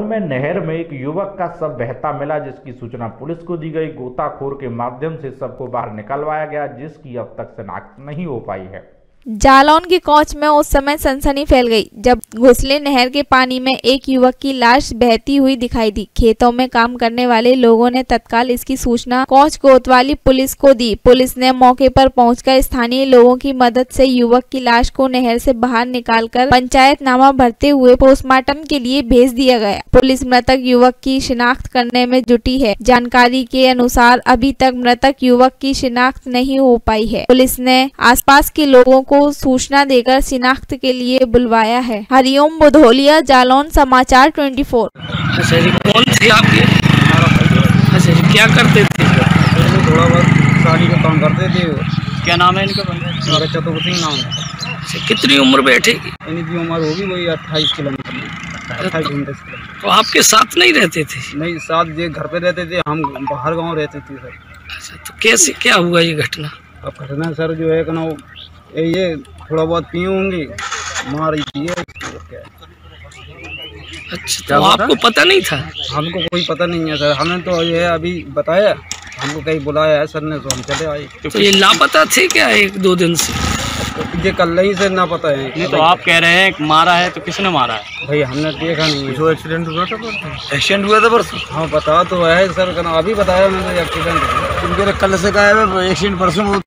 जालौन में नहर में एक युवक का सब बहता मिला, जिसकी सूचना पुलिस को दी गई। गोताखोर के माध्यम से सबको बाहर निकलवाया गया, जिसकी अब तक शनाख्त नहीं हो पाई है। जालौन के कोच में उस समय सनसनी फैल गई, जब घुसले नहर के पानी में एक युवक की लाश बहती हुई दिखाई दी। खेतों में काम करने वाले लोगों ने तत्काल इसकी सूचना कोच कोतवाली पुलिस को दी। पुलिस ने मौके पर पहुंचकर स्थानीय लोगों की मदद से युवक की लाश को नहर से बाहर निकालकर पंचायतनामा भरते हुए पोस्टमार्टम के लिए भेज दिया गया। पुलिस मृतक युवक की शिनाख्त करने में जुटी है। जानकारी के अनुसार अभी तक मृतक युवक की शिनाख्त नहीं हो पाई है। पुलिस ने आसपास के लोगों को सूचना देकर शिनाख्त के लिए बुलवाया है। हरिओम बुधोलिया जालौन समाचार 24 अच्छा जी कौन थे आपके? अच्छा क्या करते थे? थोड़ा बहुत साड़ी का काम करते थे क्या नाम है इनका? चतुर्थी नाम है। अच्छा कितनी उम्र बैठेगी इनकी उम्र होगी वही अट्ठाईस किलोमीटर। अट्ठाईस उनतीस तो आपके साथ नहीं रहते थे? नहीं साथ ये घर पे रहते थे हम बाहर गाँव रहते थे सर। अच्छा तो कैसे क्या हुआ ये घटना? अब घटना सर जो है कहना ये ये थोड़ा बहुत पिए होंगी मार है। अच्छा तो? आपको पता नहीं था? हमको कोई पता नहीं है सर। हमने तो ये अभी बताया। हमको कहीं बुलाया है सर ने तो हम चले आए। तो ये लापता थे क्या एक दो दिन से? ये कल ही से ना पता है। नहीं तो आप कह रहे हैं मारा है तो किसने मारा है? भाई हमने देखा नहीं जो एक्सीडेंट हुआ था एक्सीडेंट हुआ था परसों? हाँ बता तो है सर कहना अभी बताया मैंने एक्सीडेंट कल से का है एक्सीडेंट परसों